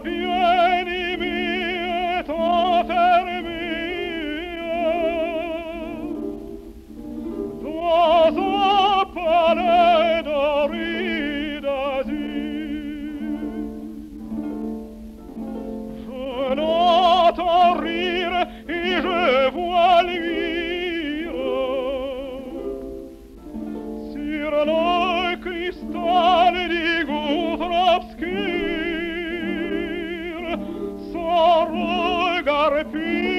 La bien-aimée est enfermée Dans un palais doré d'Asie Je n'entends rire et je vois fare